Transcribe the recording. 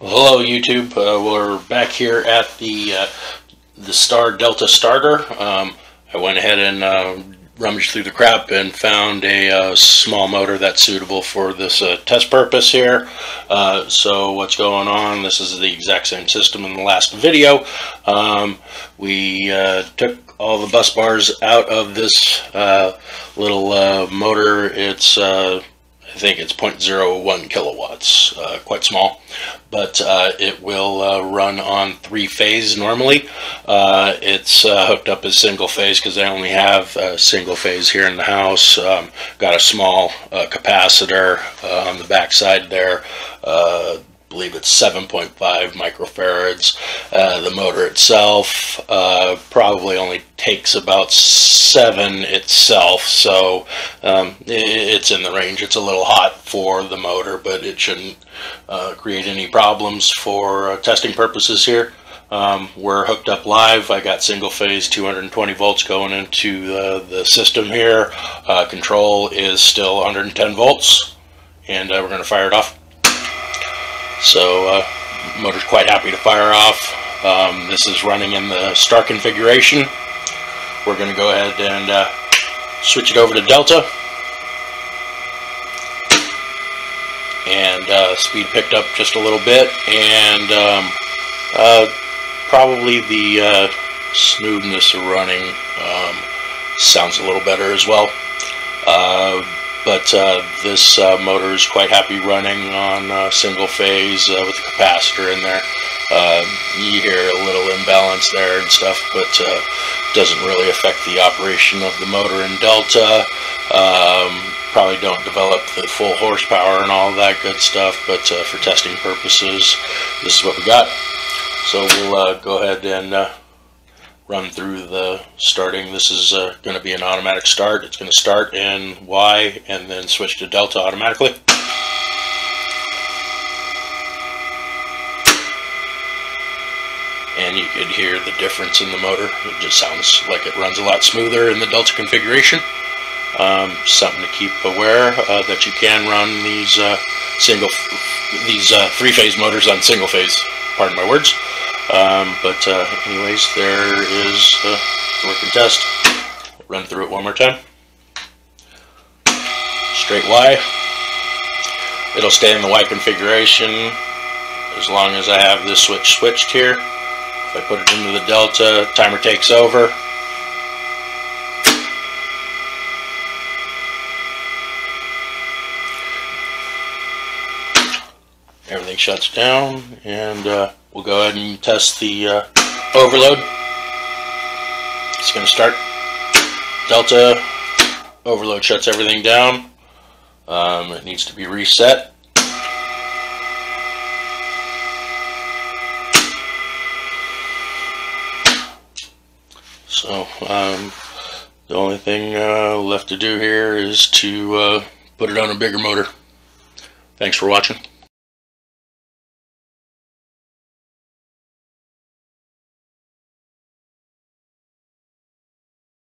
Hello YouTube, uh, we're back here at the uh, the Star Delta starter. Um, I went ahead and uh, rummaged through the crap and found a uh, small motor that's suitable for this uh, test purpose here. Uh, so what's going on, this is the exact same system in the last video. Um, we took all the bus bars out of this little motor. It's I think it's 0.01 kilowatts, uh, quite small, but uh, it will uh, run on three phase normally. Uh, it's uh, hooked up as single phase because I only have a single phase here in the house. Um, got a small uh, capacitor on the back side there believe it's 7.5 microfarads. Uh, the motor itself uh, probably only takes about seven itself, so um, it's in the range. It's a little hot for the motor, but it shouldn't uh, create any problems for uh, testing purposes here. Um, we're hooked up live. I got single phase 220 volts going into uh, the system here. Uh, control is still 110 volts, and we're going to fire it off. So uh, motor's quite happy to fire off. Um, this is running in the star configuration. We're going to go ahead and uh, switch it over to Delta. And uh, speed picked up just a little bit. And um, uh, probably the uh, smoothness of running um, sounds a little better as well. But uh, this uh, motor is quite happy running on uh, single phase uh, with the capacitor in there. Um, you hear a little imbalance there and stuff, but uh, doesn't really affect the operation of the motor in Delta. Um, probably don't develop the full horsepower and all that good stuff, but uh, for testing purposes, this is what we got. So we'll go ahead and run through the starting. This is uh, going to be an automatic start. It's going to start in Y and then switch to Delta automatically. And you could hear the difference in the motor. It just sounds like it runs a lot smoother in the Delta configuration. Um, something to keep aware uh, that you can run these uh, single, these uh, three-phase motors on single phase. Pardon my words. Um, but uh, anyways, there is the working test. Run through it one more time. Straight Y. It'll stay in the Y configuration as long as I have this switch switched here. If I put it into the delta, timer takes over. Everything shuts down and uh, We'll go ahead and test the uh, overload. It's going to start. Delta overload shuts everything down. Um, it needs to be reset. So um, the only thing uh, left to do here is to uh, put it on a bigger motor. Thanks for watching.